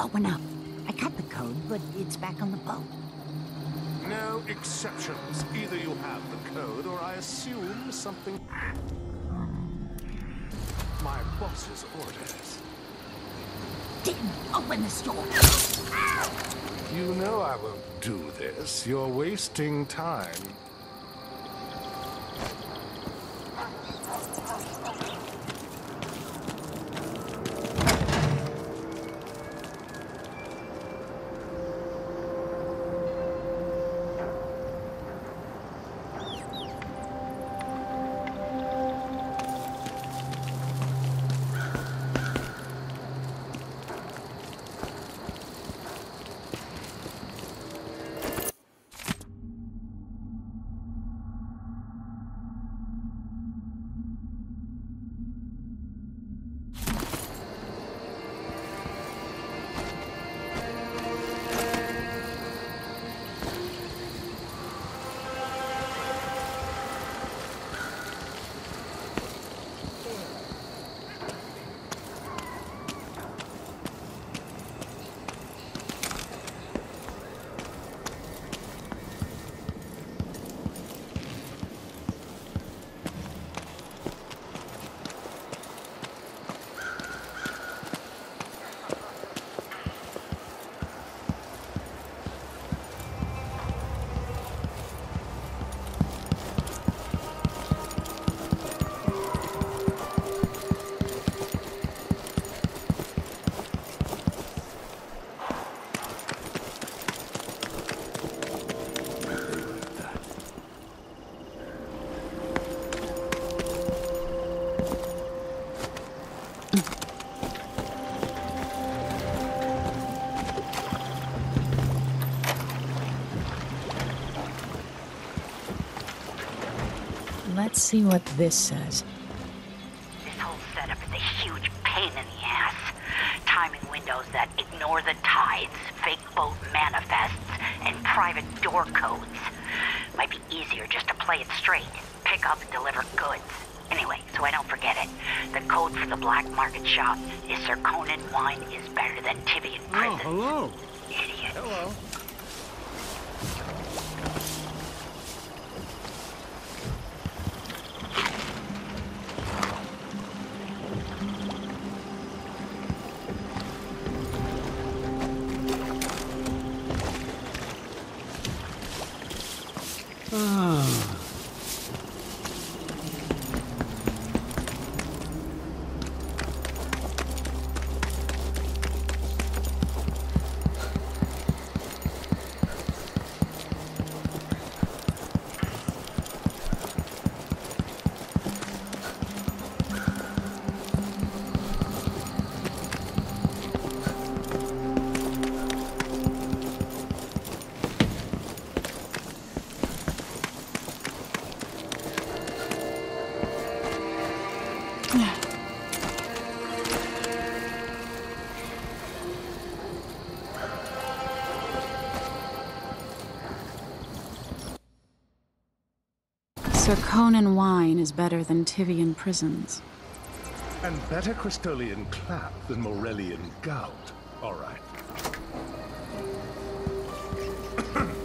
open up. I cut the code, but it's back on the boat. No exceptions. Either you have the code, or I assume something... My boss's orders. Didn't open this door. You know I won't do this. You're wasting time. Let's see what this says. This whole setup is a huge pain in the ass. Timing windows that ignore the tides, fake boat manifests, and private door codes. Might be easier just to play it straight. Pick up and deliver goods. Anyway, so I don't forget it. The code for the black market shop is Serkonan wine is better than Tyvian oh, prison. hello. Idiot. Hello. Serkonan wine is better than Tyvian prisons. And better Gristolian clap than Morleyan gout. All right.